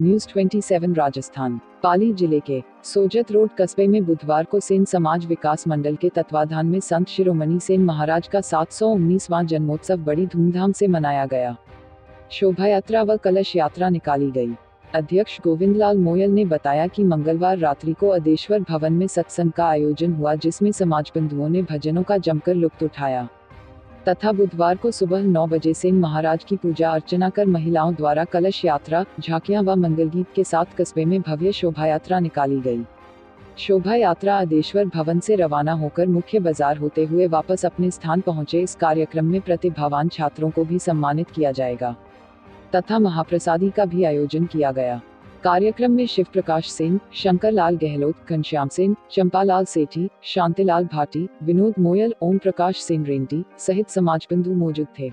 News 27 Rajasthan, पाली ज़िले के Sojat road कस्बे में बुधवार को सेन समाज विकास मंडल के तत्वाधान में संत शिरोमणि सेन महाराज का 719वां जन्मोत्सव बड़ी धूमधाम से मनाया गया। शोभा यात्रा व कलश यात्रा निकाली गई। अध्यक्ष गोविंद लाल मोयल ने बताया कि मंगलवार रात्रि को अदेश्वर भवन में सत्संग का आयोजन हुआ जिसमें समाज बंधुओं ने भजनों का जमकर लुप्त उठाया। तथा बुधवार को सुबह नौ बजे से महाराज की पूजा अर्चना कर महिलाओं द्वारा कलश यात्रा, झांकियाँ व मंगल गीत के साथ कस्बे में भव्य शोभा यात्रा निकाली गई। शोभा यात्रा आदेश्वर भवन से रवाना होकर मुख्य बाज़ार होते हुए वापस अपने स्थान पहुँचे इस कार्यक्रम में प्रतिभावान छात्रों को भी सम्मानित किया जाएगा। तथा महाप्रसादी का भी आयोजन किया गया। कार्यक्रम में शिव प्रकाश सिंह शंकर लाल गहलोत, घनश्याम सिंह, चंपालाल सेठी, शांतिलाल भाटी, विनोद मोयल ओम प्रकाश सिंह रेंटी सहित समाज बंधु मौजूद थे।